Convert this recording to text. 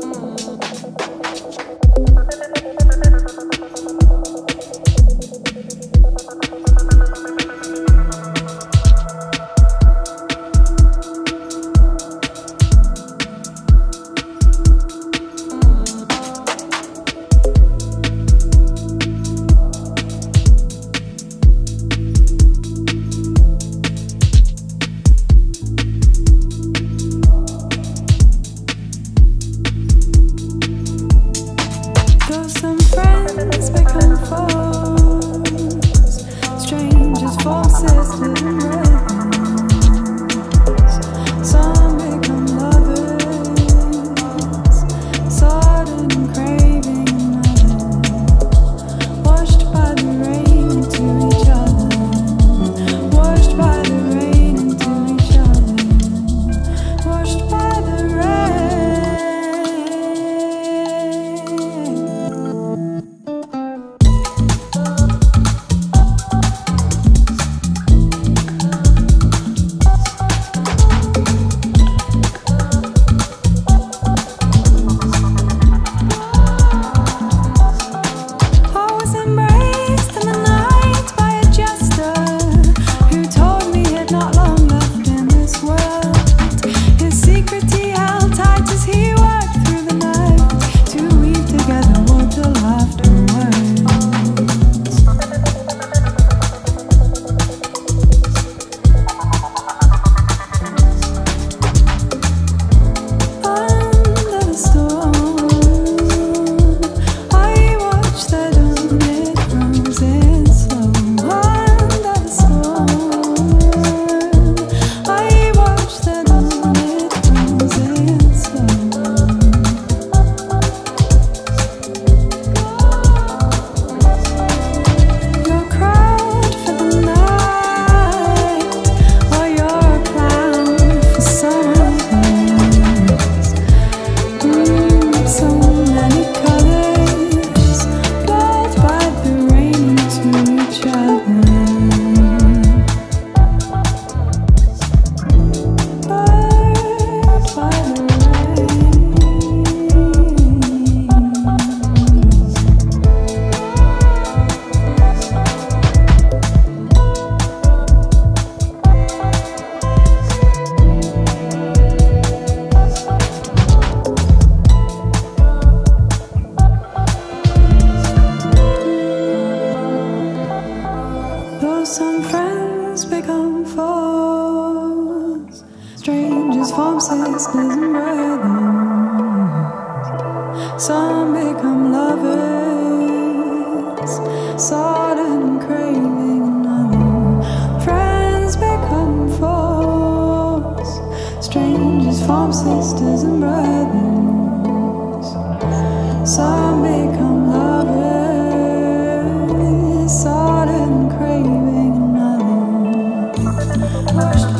some Others form sisters and brothers. Some become lovers, sodden and craving another. Friends become foes. Strangers form sisters and brothers. Some become lovers, sodden and craving another. Hushed